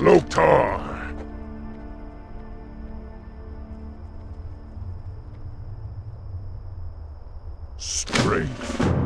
Loktar! Strength.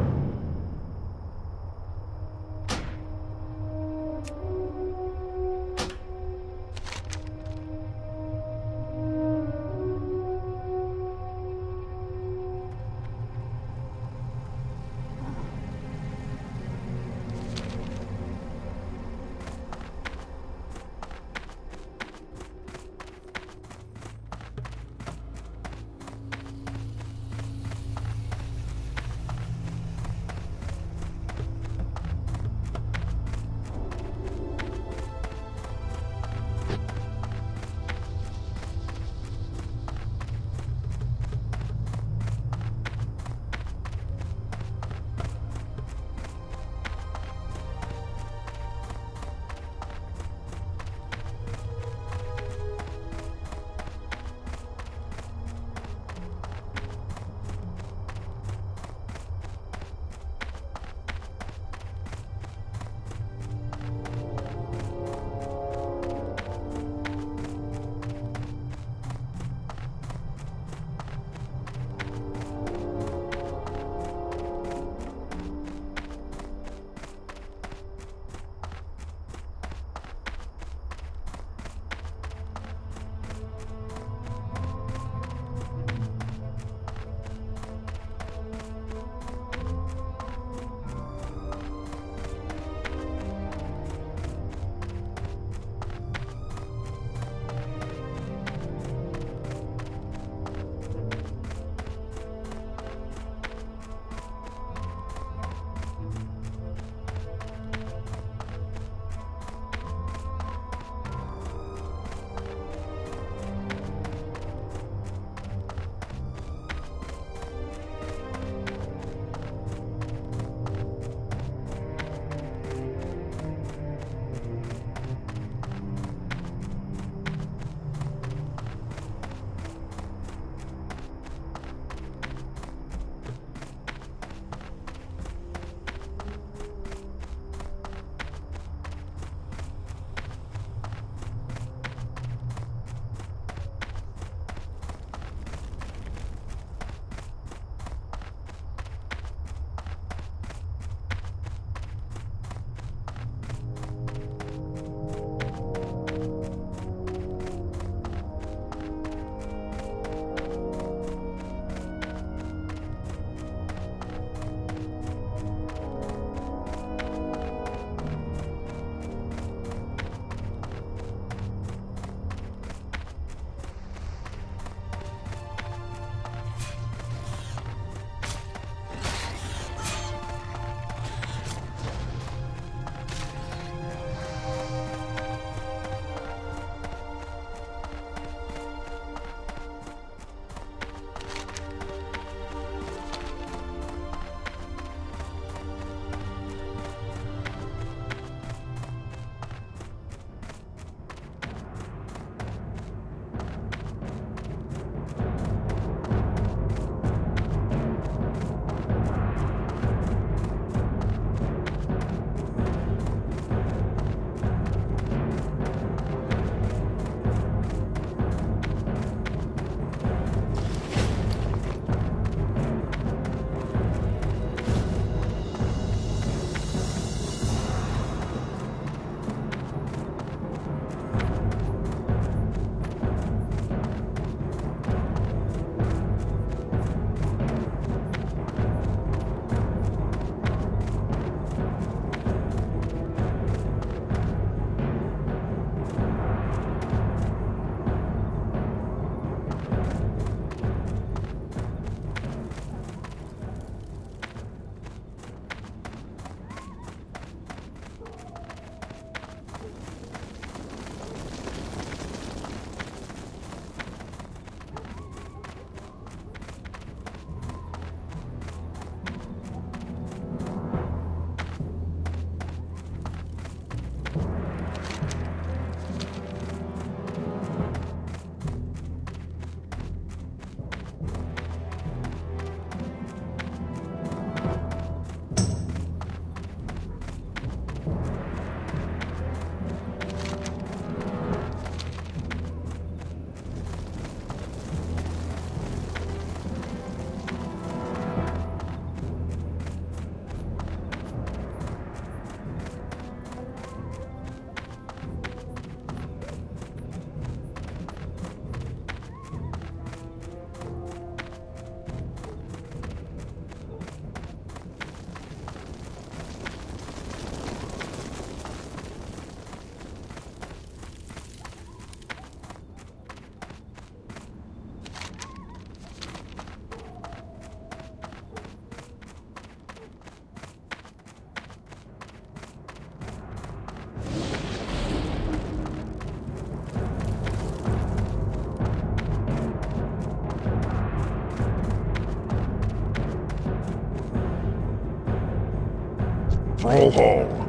Ho ho.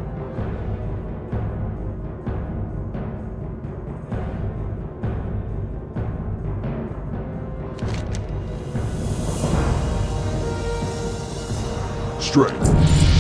Strength.